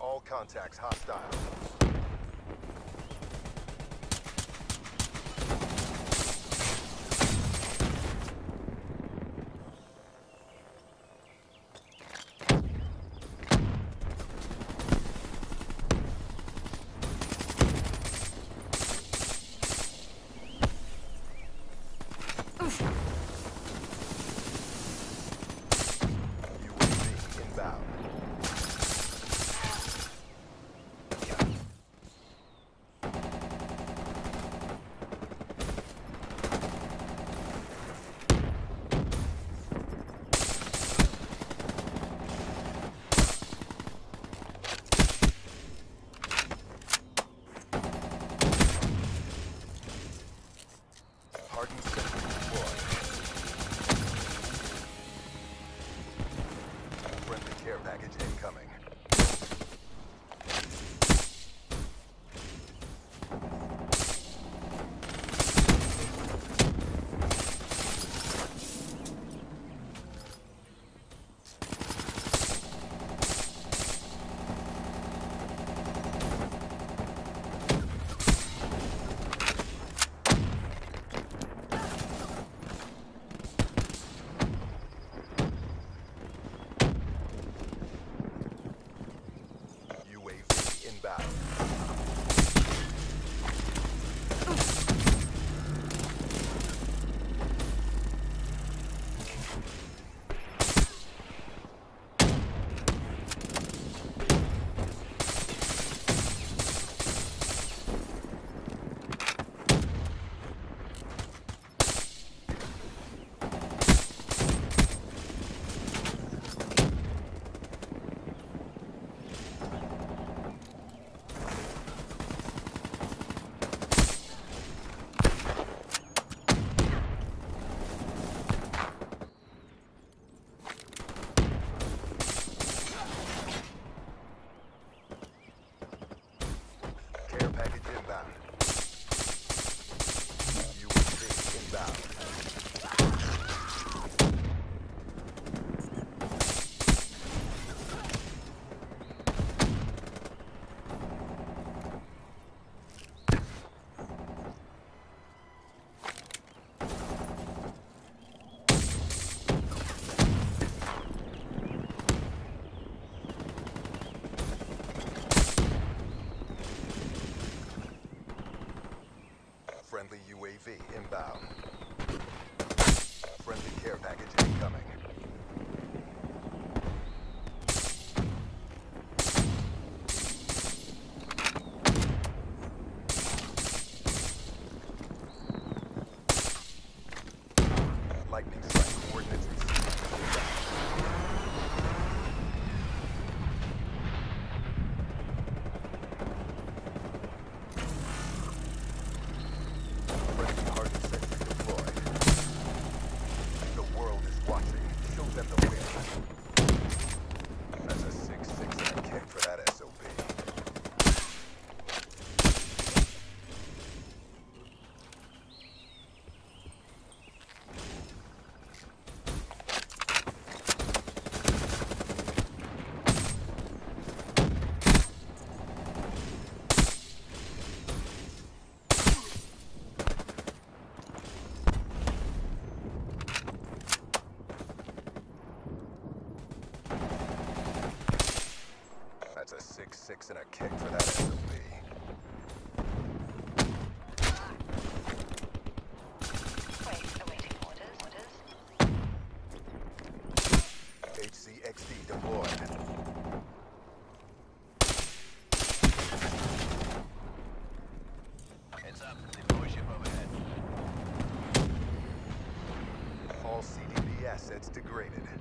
all contacts hostile. UAV package incoming. Lightning That's a 6-6 and a kick for that SOB. Wait, awaiting orders. Orders. HCXD deployed. Heads up, deploy ship overhead. All CDB assets degraded.